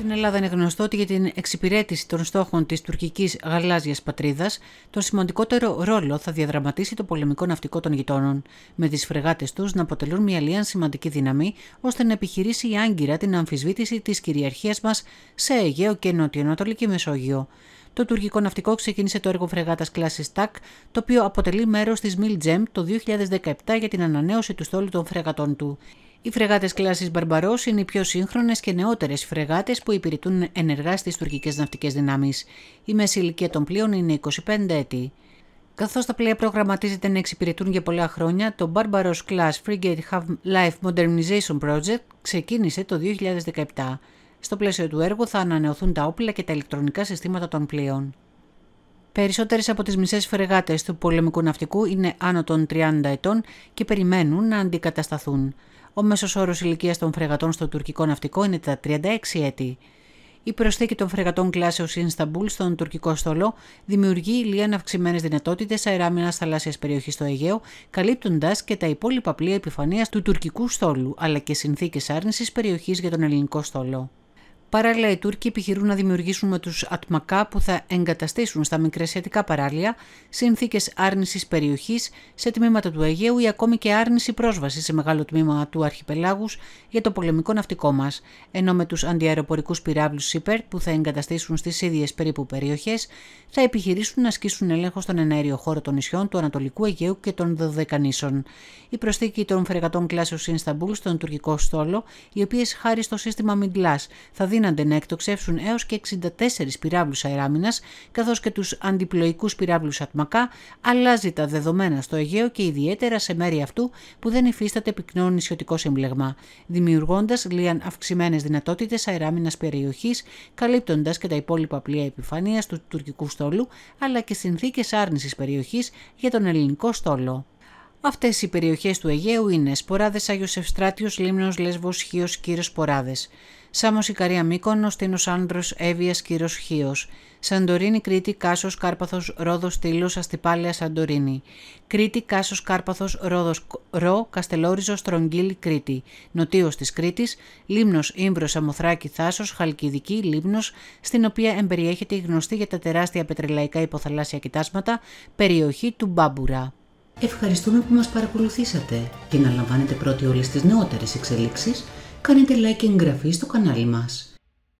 Στην Ελλάδα είναι γνωστό ότι για την εξυπηρέτηση των στόχων της τουρκικής γαλάζιας πατρίδας, τον σημαντικότερο ρόλο θα διαδραματίσει το πολεμικό ναυτικό των γειτόνων, με τις φρεγάτες τους να αποτελούν μια λίαν σημαντική δύναμη, ώστε να επιχειρήσει η άγκυρα την αμφισβήτηση της κυριαρχίας μας σε Αιγαίο και Νοτιοανατολική Μεσόγειο. Το τουρκικό ναυτικό ξεκίνησε το έργο φρεγάτας κλάση TAC, το οποίο αποτελεί μέρος της Milgem το 2017 για την ανανέωση του στόλου των φρεγατών του. Οι φρεγάτες κλάσης Μπαρμπαρός είναι οι πιο σύγχρονες και νεότερες φρεγάτες που υπηρετούν ενεργά στις τουρκικές ναυτικές δυνάμεις. Η μέση ηλικία των πλοίων είναι 25 έτη. Καθώς τα πλοία προγραμματίζεται να εξυπηρετούν για πολλά χρόνια, το Barbaros Class Frigate Have Life Modernization Project ξεκίνησε το 2017. Στο πλαίσιο του έργου θα ανανεωθούν τα όπλα και τα ηλεκτρονικά συστήματα των πλοίων. Περισσότερες από τις μισές φρεγάτες του πολεμικού ναυτικού είναι άνω των 30 ετών και περιμένουν να αντικατασταθούν. Ο μέσος όρος ηλικίας των φρεγατών στο τουρκικό ναυτικό είναι τα 36 έτη. Η προσθήκη των φρεγατών κλάσεω Ινσταμπούλ στον τουρκικό στόλο δημιουργεί λίαν αυξημένες δυνατότητες αεράμινας θαλάσσιας περιοχής στο Αιγαίο, καλύπτοντας και τα υπόλοιπα πλοία επιφανείας του τουρκικού στόλου, αλλά και συνθήκες άρνησης περιοχής για τον ελληνικό στόλο. Παράλληλα, οι Τούρκοι επιχειρούν να δημιουργήσουν με τους Ατμακά που θα εγκαταστήσουν στα μικρασιατικά παράλια συνθήκες άρνησης περιοχής σε τμήματα του Αιγαίου ή ακόμη και άρνηση πρόσβασης σε μεγάλο τμήμα του αρχιπελάγους για το πολεμικό ναυτικό μας, ενώ με τους αντιαεροπορικούς πυράβλους ΣΥΠΕΡ που θα εγκαταστήσουν στις ίδιες περίπου περιοχές θα επιχειρήσουν να ασκήσουν έλεγχο στον εναέριο χώρο των νησιών του Ανατολικού Αιγαίου και των Δωδεκανήσων. Η προσθήκη των φρεγατών κλάσεω Ινσταμπούλ στον τουρκικό στόλο, οι οποίες χάρη στο σύστημα Μιντλά θα δύνανται να εκτοξεύσουν έως και 64 πυράβλους αεράμινας, καθώς και τους αντιπλοϊκούς πυράβλους Ατμακά, αλλάζει τα δεδομένα στο Αιγαίο και ιδιαίτερα σε μέρη αυτού που δεν υφίσταται πυκνό νησιωτικό σύμπλεγμα, δημιουργώντας λίαν αυξημένες δυνατότητες αεράμινας περιοχής, καλύπτοντας και τα υπόλοιπα πλοία επιφανεία του τουρκικού στόλου, αλλά και συνθήκες άρνησης περιοχής για τον ελληνικό στόλο. Αυτές οι περιοχές του Αιγαίου είναι Σποράδες Άγιος Ευστράτιος, Λίμνος, Λέσβος, Χίος, Κύρος, Σποράδες. Σάμος Ικαρία Μύκονος, Τίνος Άνδρος, Εύβοιας, Κύρος, Χίος. Σαντορίνη, Κρήτη, Κάσος, Κάρπαθος, Ρόδος, Τήλος, Αστυπάλαια, Σαντορίνη. Κρήτη, Κάσος, Κάρπαθος, Ρόδος, Ρο, Καστελόριζο, Στρογγύλη, Κρήτη. Νοτίος της Κρήτης, Λίμνος, Ήμβρος, Αμοθράκη, Θάσος, Χαλκιδική, Λίμνος, στην οποία εμπεριέχεται η γνωστή για τα τεράστια πετρελαϊκά υποθαλάσσια κοιτάσματα περιοχή του Μπάμπουρα. Ευχαριστούμε που μας παρακολουθήσατε. και να λαμβάνετε πρώτοι όλες τις νεότερες εξελίξεις, κάνετε like και εγγραφή στο κανάλι μας.